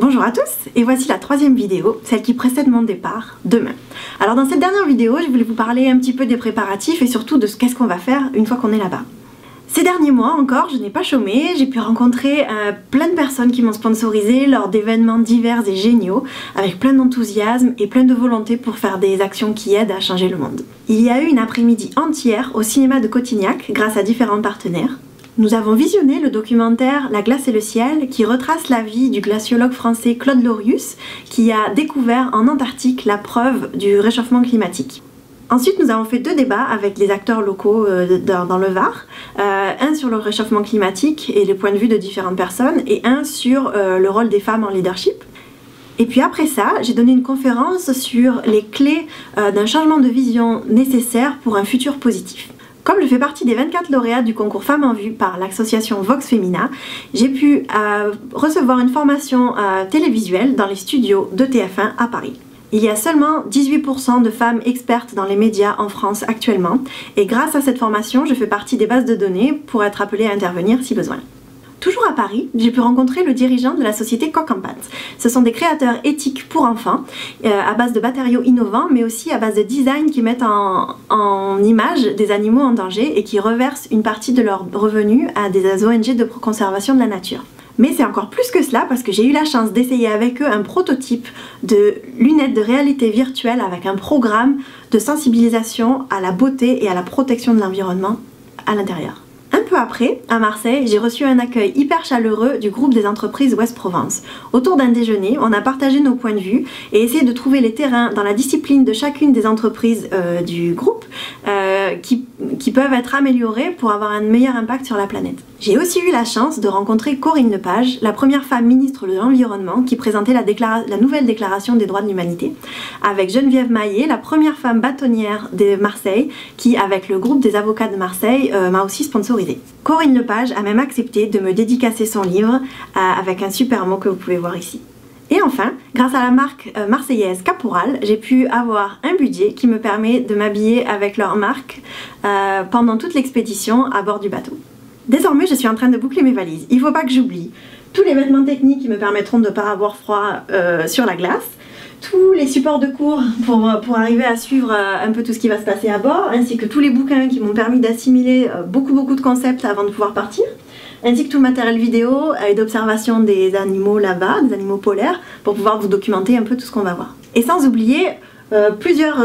Bonjour à tous et voici la troisième vidéo, celle qui précède mon départ demain. Alors dans cette dernière vidéo, je voulais vous parler un petit peu des préparatifs et surtout de ce qu'est-ce qu'on va faire une fois qu'on est là-bas. Ces derniers mois encore, je n'ai pas chômé, j'ai pu rencontrer euh, plein de personnes qui m'ont sponsorisé lors d'événements divers et géniaux, avec plein d'enthousiasme et plein de volonté pour faire des actions qui aident à changer le monde. Il y a eu une après-midi entière au cinéma de Cotignac grâce à différents partenaires. Nous avons visionné le documentaire La glace et le ciel qui retrace la vie du glaciologue français Claude Lorius qui a découvert en Antarctique la preuve du réchauffement climatique. Ensuite, nous avons fait deux débats avec les acteurs locaux euh, dans, le Var. Euh, un sur le réchauffement climatique et les points de vue de différentes personnes, et un sur euh, le rôle des femmes en leadership. Et puis après ça, j'ai donné une conférence sur les clés d'un changement de vision nécessaire pour un futur positif. Comme je fais partie des 24 lauréats du concours Femmes en Vue par l'association Vox Femina, j'ai pu euh, recevoir une formation euh, télévisuelle dans les studios de TF1 à Paris. Il y a seulement 18% de femmes expertes dans les médias en France actuellement et grâce à cette formation, je fais partie des bases de données pour être appelée à intervenir si besoin. Toujours à Paris, j'ai pu rencontrer le dirigeant de la société Coq. Ce sont des créateurs éthiques pour enfants, euh, à base de matériaux innovants, mais aussi à base de design qui mettent en, en, image des animaux en danger et qui reversent une partie de leurs revenus à des ONG de conservation de la nature. Mais c'est encore plus que cela parce que j'ai eu la chance d'essayer avec eux un prototype de lunettes de réalité virtuelle avec un programme de sensibilisation à la beauté et à la protection de l'environnement à l'intérieur peu après, à Marseille, j'ai reçu un accueil hyper chaleureux du groupe des entreprises Ouest Provence. Autour d'un déjeuner, on a partagé nos points de vue et essayé de trouver les terrains dans la discipline de chacune des entreprises euh, du groupe euh, qui, qui, peuvent être améliorés pour avoir un meilleur impact sur la planète. J'ai aussi eu la chance de rencontrer Corinne Lepage, la première femme ministre de l'Environnement qui présentait la, nouvelle déclaration des droits de l'humanité, avec Geneviève Maillet, la première femme bâtonnière de Marseille qui, avec le groupe des avocats de Marseille, euh, m'a aussi sponsorisé. Corinne Lepage a même accepté de me dédicacer son livre euh, avec un super mot que vous pouvez voir ici. Et enfin, grâce à la marque euh, marseillaise Caporal, j'ai pu avoir un budget qui me permet de m'habiller avec leur marque pendant toute l'expédition à bord du bateau. Désormais, je suis en train de boucler mes valises. Il ne faut pas que j'oublie tous les vêtements techniques qui me permettront de ne pas avoir froid sur la glace, tous les supports de cours pour, pour, arriver à suivre euh, un peu tout ce qui va se passer à bord, ainsi que tous les bouquins qui m'ont permis d'assimiler euh, beaucoup beaucoup de concepts avant de pouvoir partir, ainsi que tout le matériel vidéo et d'observation des animaux là-bas, des animaux polaires, pour pouvoir vous documenter un peu tout ce qu'on va voir. Et sans oublier euh, plusieurs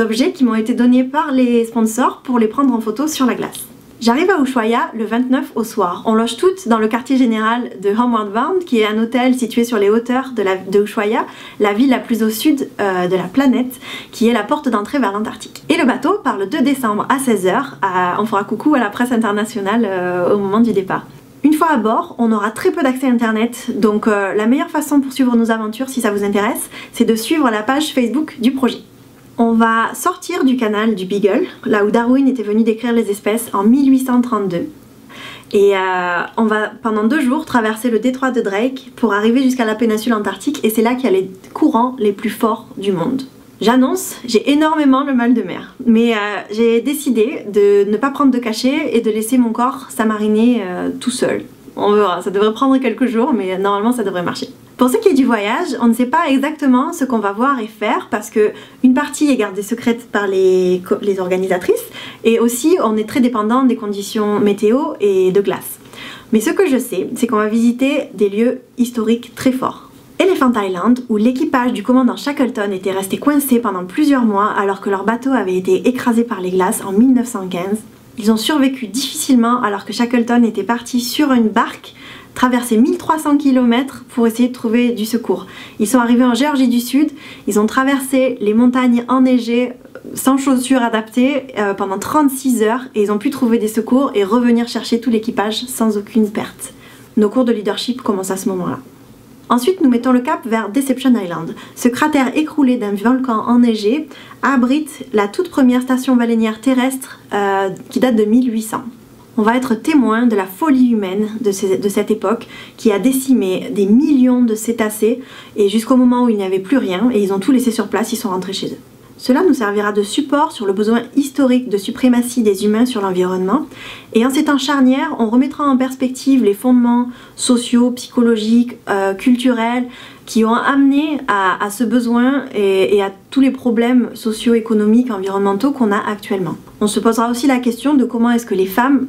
objets qui m'ont été donnés par les sponsors pour les prendre en photo sur la glace. J'arrive à Ushuaia le 29 au soir. On loge toutes dans le quartier général de Homeward Bound, qui est un hôtel situé sur les hauteurs de, la, Ushuaia, la ville la plus au sud euh, de la planète, qui est la porte d'entrée vers l'Antarctique. Et le bateau part le 2 décembre à 16h. on fera coucou à la presse internationale euh, au moment du départ. Une fois à bord, on aura très peu d'accès internet, donc euh, la meilleure façon pour suivre nos aventures, si ça vous intéresse, c'est de suivre la page Facebook du projet. On va sortir du canal du Beagle, là où Darwin était venu décrire les espèces en 1832. Et euh, on va pendant deux jours traverser le détroit de Drake pour arriver jusqu'à la péninsule antarctique et c'est là qu'il y a les courants les plus forts du monde. J'annonce, j'ai énormément le mal de mer, mais euh, j'ai décidé de ne pas prendre de cachet et de laisser mon corps s'amariner euh, tout seul. On verra, ça devrait prendre quelques jours, mais normalement ça devrait marcher. Pour ce qui est du voyage, on ne sait pas exactement ce qu'on va voir et faire parce que une partie est gardée secrète par les, les organisatrices et aussi on est très dépendant des conditions météo et de glace. Mais ce que je sais, c'est qu'on va visiter des lieux historiques très forts. Elephant Island, où l'équipage du commandant Shackleton était resté coincé pendant plusieurs mois alors que leur bateau avait été écrasé par les glaces en 1915. Ils ont survécu difficilement alors que Shackleton était parti sur une barque traversé 1300 km pour essayer de trouver du secours. Ils sont arrivés en Géorgie du Sud, ils ont traversé les montagnes enneigées sans chaussures adaptées euh, pendant 36 heures et ils ont pu trouver des secours et revenir chercher tout l'équipage sans aucune perte. Nos cours de leadership commencent à ce moment-là. Ensuite, nous mettons le cap vers Deception Island. Ce cratère écroulé d'un volcan enneigé abrite la toute première station baleinière terrestre euh, qui date de 1800 on va être témoin de la folie humaine de, cette époque qui a décimé des millions de cétacés et jusqu'au moment où il n'y avait plus rien et ils ont tout laissé sur place, ils sont rentrés chez eux. Cela nous servira de support sur le besoin historique de suprématie des humains sur l'environnement et en ces temps charnières, on remettra en perspective les fondements sociaux, psychologiques, euh, culturels qui ont amené à, ce besoin et, et, à tous les problèmes socio-économiques, environnementaux qu'on a actuellement. On se posera aussi la question de comment est-ce que les femmes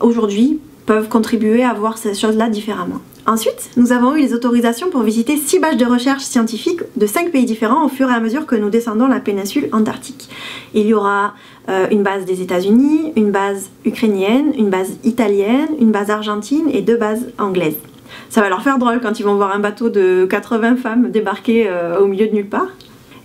aujourd'hui peuvent contribuer à voir ces choses-là différemment. Ensuite, nous avons eu les autorisations pour visiter 6 bases de recherche scientifiques de 5 pays différents au fur et à mesure que nous descendons la péninsule antarctique. Il y aura euh, une base des États-Unis, une base ukrainienne, une base italienne, une base argentine et deux bases anglaises. Ça va leur faire drôle quand ils vont voir un bateau de 80 femmes débarquer euh, au milieu de nulle part.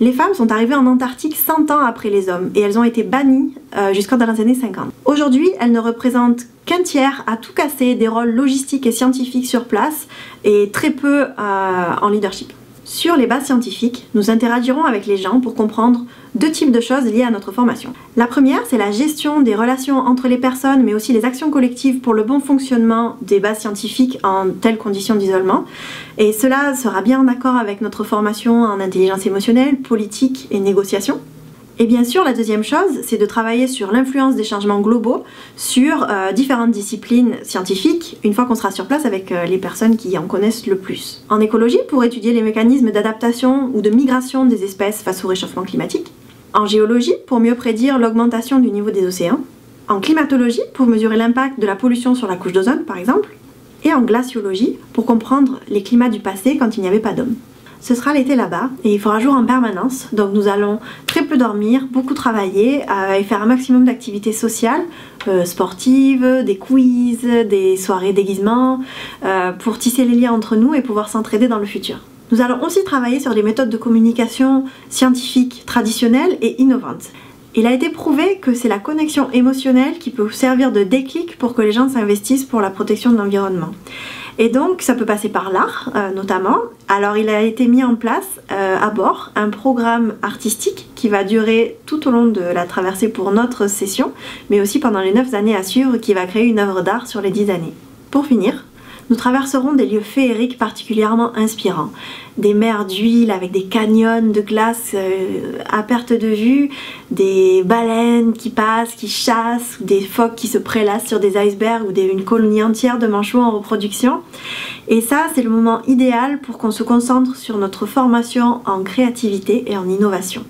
Les femmes sont arrivées en Antarctique 100 ans après les hommes et elles ont été bannies euh, jusqu'en dans les années 50. Aujourd'hui, elles ne représentent qu'un tiers à tout casser des rôles logistiques et scientifiques sur place et très peu euh, en leadership. Sur les bases scientifiques, nous interagirons avec les gens pour comprendre deux types de choses liées à notre formation. La première, c'est la gestion des relations entre les personnes, mais aussi les actions collectives pour le bon fonctionnement des bases scientifiques en telles conditions d'isolement. Et cela sera bien en accord avec notre formation en intelligence émotionnelle, politique et négociation. Et bien sûr, la deuxième chose, c'est de travailler sur l'influence des changements globaux sur euh, différentes disciplines scientifiques, une fois qu'on sera sur place avec euh, les personnes qui en connaissent le plus. En écologie, pour étudier les mécanismes d'adaptation ou de migration des espèces face au réchauffement climatique. En géologie, pour mieux prédire l'augmentation du niveau des océans. En climatologie, pour mesurer l'impact de la pollution sur la couche d'ozone, par exemple. Et en glaciologie, pour comprendre les climats du passé quand il n'y avait pas d'hommes ce sera l'été là-bas et il fera jour en permanence. Donc nous allons très peu dormir, beaucoup travailler euh, et faire un maximum d'activités sociales, euh, sportives, des quiz, des soirées déguisements, euh, pour tisser les liens entre nous et pouvoir s'entraider dans le futur. Nous allons aussi travailler sur des méthodes de communication scientifiques traditionnelles et innovantes. Il a été prouvé que c'est la connexion émotionnelle qui peut servir de déclic pour que les gens s'investissent pour la protection de l'environnement. Et donc ça peut passer par l'art euh, notamment. Alors il a été mis en place euh, à bord un programme artistique qui va durer tout au long de la traversée pour notre session, mais aussi pendant les 9 années à suivre qui va créer une œuvre d'art sur les 10 années. Pour finir, nous traverserons des lieux féeriques particulièrement inspirants. Des mers d'huile avec des canyons de glace euh, à perte de vue, des baleines qui passent, qui chassent, des phoques qui se prélassent sur des icebergs ou une colonie entière de manchots en reproduction. Et ça, c'est le moment idéal pour qu'on se concentre sur notre formation en créativité et en innovation.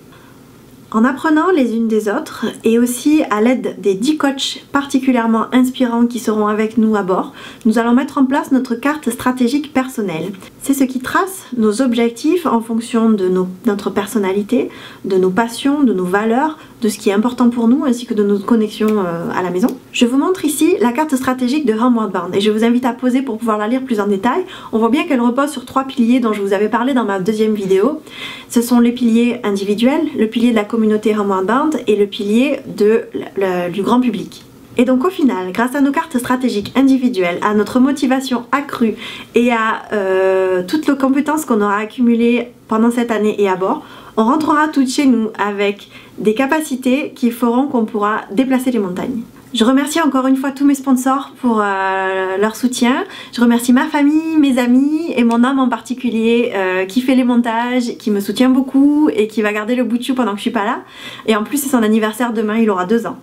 En apprenant les unes des autres et aussi à l'aide des 10 coachs particulièrement inspirants qui seront avec nous à bord, nous allons mettre en place notre carte stratégique personnelle. C'est ce qui trace nos objectifs en fonction de notre personnalité, de nos passions, de nos valeurs, de ce qui est important pour nous ainsi que de nos connexions euh, à la maison. Je vous montre ici la carte stratégique de Homeward Bound et je vous invite à poser pour pouvoir la lire plus en détail. On voit bien qu'elle repose sur trois piliers dont je vous avais parlé dans ma deuxième vidéo. Ce sont les piliers individuels, le pilier de la communauté Homeward Bound et le pilier du grand public. Et donc au final, grâce à nos cartes stratégiques individuelles, à notre motivation accrue et à euh, toutes les compétences qu'on aura accumulées pendant cette année et à bord, on rentrera toutes chez nous avec des capacités qui feront qu'on pourra déplacer les montagnes. Je remercie encore une fois tous mes sponsors pour euh, leur soutien. Je remercie ma famille, mes amis et mon homme en particulier euh, qui fait les montages, qui me soutient beaucoup et qui va garder le bout de chou pendant que je suis pas là. Et en plus c'est son anniversaire demain, il aura deux ans.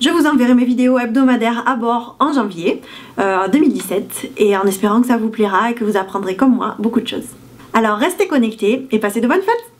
Je vous enverrai mes vidéos hebdomadaires à bord en janvier 2017 euh, et en espérant que ça vous plaira et que vous apprendrez comme moi beaucoup de choses. Alors restez connectés et passez de bonnes fêtes